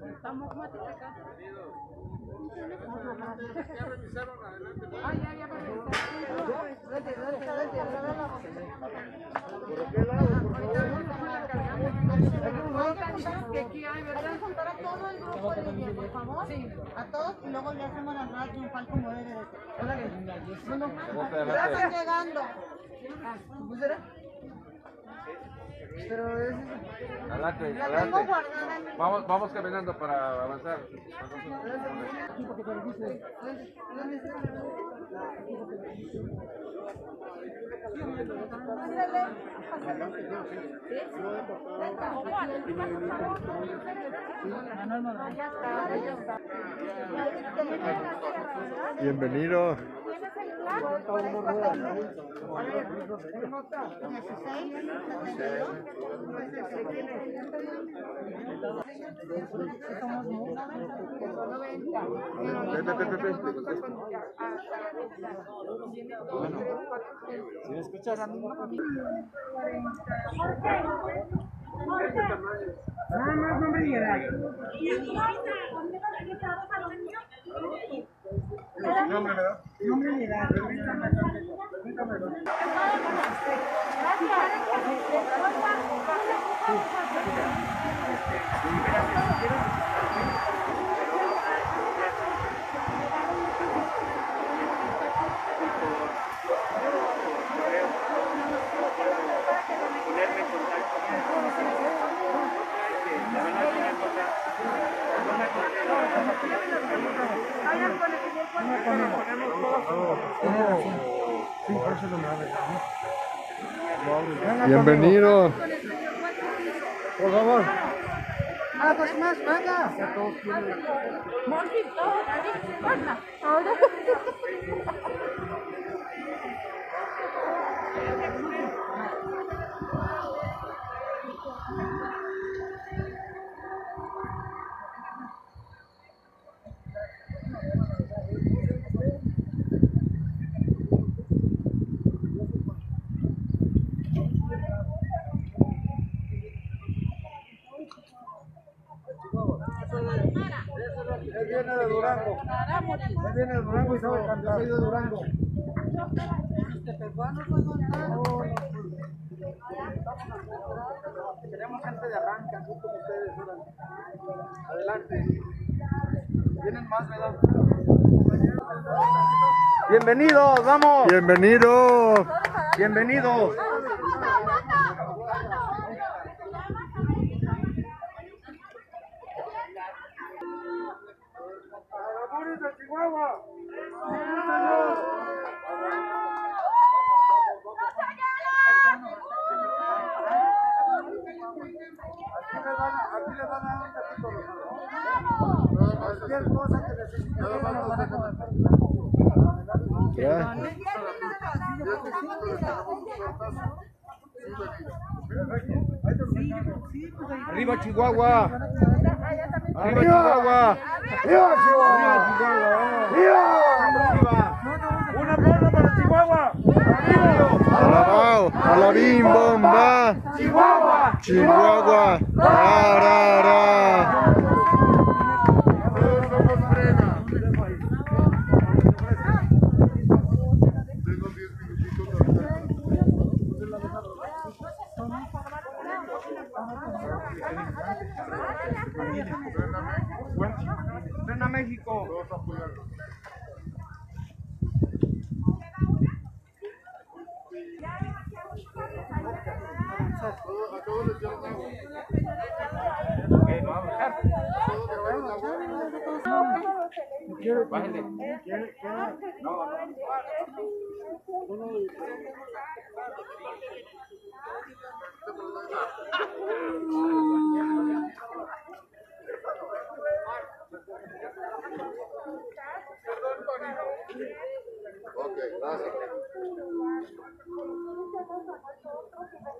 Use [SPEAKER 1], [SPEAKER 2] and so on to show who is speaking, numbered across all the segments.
[SPEAKER 1] Estamos matificados. Ya revisaron adelante. Ah, ya, ya revisaron. Dale, dale, dale. ¿Por qué lado, por favor?
[SPEAKER 2] Que juntar a todo el grupo de favor. A todos y luego hacemos la entrada triunfal llegando.
[SPEAKER 3] Adelante,
[SPEAKER 2] La tengo
[SPEAKER 3] adelante.
[SPEAKER 2] mi...
[SPEAKER 3] Vamos, vamos caminando para avanzar.
[SPEAKER 4] Bienvenido.
[SPEAKER 2] ¿Sí me escuchas? Nada más y edad.
[SPEAKER 3] Ven, ven, ven, ven, ven.
[SPEAKER 4] Bienvenido.
[SPEAKER 2] Por favor. Ah, pues más. Ahora.
[SPEAKER 5] Él viene de Durango. Él viene de Durango y sabe cantar. Yo soy de Durango. Tenemos gente de arranque, así como ustedes. Adelante. Vienen más, ¿verdad? Bienvenidos, vamos.
[SPEAKER 4] Bienvenido.
[SPEAKER 5] Bienvenidos. de Chihuahua! Aquí le van a, aquí le van a dar un tapito rosado. Cualquier cosa que necesiten.
[SPEAKER 4] Ya.
[SPEAKER 3] Arriba Chihuahua. Arriba Chihuahua.
[SPEAKER 5] ¡Viva Chihuahua! ¡Viva! ¡Un aplauso para Chihuahua!
[SPEAKER 4] Alabao. Alabim bomba.
[SPEAKER 5] ¡Chihuahua!
[SPEAKER 4] Chihuahua. Arara.
[SPEAKER 5] Ven a México.
[SPEAKER 2] Padre Todopoderoso, nombre de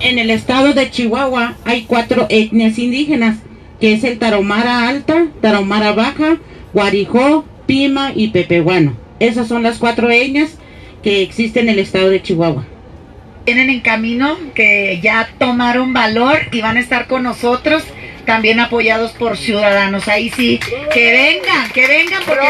[SPEAKER 6] el estado de Chihuahua hay cuatro etnias indígenas, que es el Tarahumara Alta, Tarahumara Baja, Guarijó, Pima y Pepehuano. Esas son las cuatro etnias que existen en el estado de Chihuahua.
[SPEAKER 7] Vienen en camino, que ya tomaron valor y van a estar con nosotros, también apoyados por ciudadanos. Ahí sí, que vengan, que vengan porque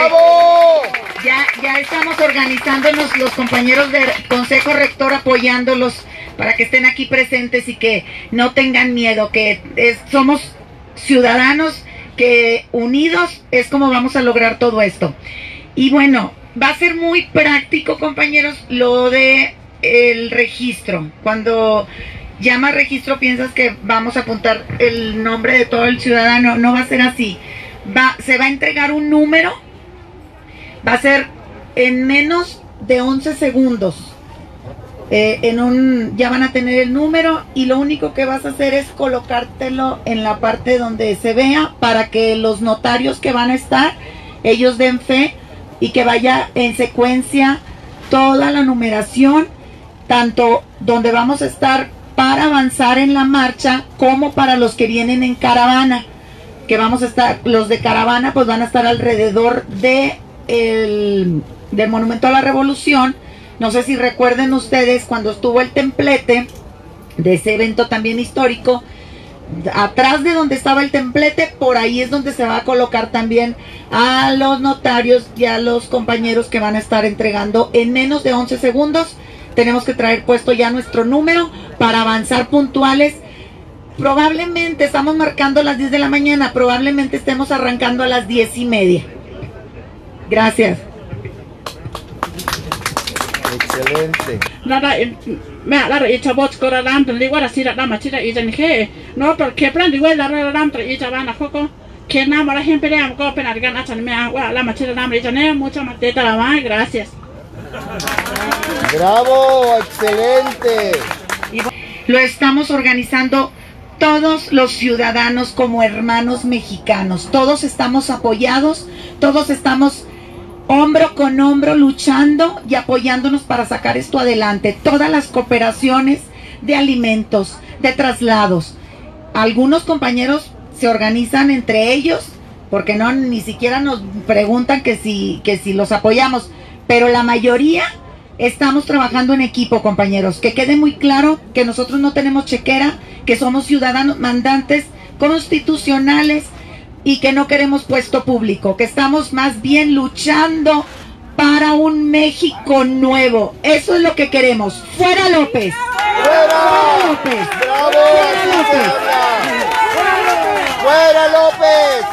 [SPEAKER 7] ya, ya estamos organizándonos los compañeros del Consejo Rector apoyándolos para que estén aquí presentes y que no tengan miedo, que somos ciudadanos que unidos es como vamos a lograr todo esto. Y bueno, va a ser muy práctico, compañeros, lo de el registro. Cuando llama registro piensas que vamos a apuntar el nombre de todo el ciudadano, no va a ser así. Va, se va a entregar un número, va a ser en menos de 11 segundos. Eh, en un ya van a tener el número y lo único que vas a hacer es colocártelo en la parte donde se vea para que los notarios que van a estar ellos den fe y que vaya en secuencia toda la numeración tanto donde vamos a estar para avanzar en la marcha como para los que vienen en caravana que vamos a estar los de caravana pues van a estar alrededor de el, del monumento a la revolución no sé si recuerden ustedes cuando estuvo el templete de ese evento también histórico. Atrás de donde estaba el templete, por ahí es donde se va a colocar también a los notarios y a los compañeros que van a estar entregando en menos de 11 segundos. Tenemos que traer puesto ya nuestro número para avanzar puntuales. Probablemente estamos marcando las 10 de la mañana, probablemente estemos arrancando a las 10 y media. Gracias.
[SPEAKER 4] Excelente.
[SPEAKER 6] Nada, me la re chabot ko ra lam tan liwa ra sira dama chira i jan he. No por que plan liwa la ra lam tra i jabana koko. Que na mara hempe am ko penar gan achan me wa la machira lam ri jane mucho mateta la mai, gracias.
[SPEAKER 4] Bravo, excelente.
[SPEAKER 7] Lo estamos organizando todos los ciudadanos como hermanos mexicanos. Todos estamos apoyados, todos estamos hombro con hombro luchando y apoyándonos para sacar esto adelante. Todas las cooperaciones de alimentos, de traslados. Algunos compañeros se organizan entre ellos porque no ni siquiera nos preguntan que si que si los apoyamos, pero la mayoría estamos trabajando en equipo, compañeros. Que quede muy claro que nosotros no tenemos chequera, que somos ciudadanos mandantes constitucionales y que no queremos puesto público, que estamos más bien luchando para un México nuevo. Eso es lo que queremos. Fuera López. Fuera López.
[SPEAKER 4] Bravo.
[SPEAKER 7] Fuera
[SPEAKER 4] así se
[SPEAKER 7] López.
[SPEAKER 4] Fuera López. Fuera López.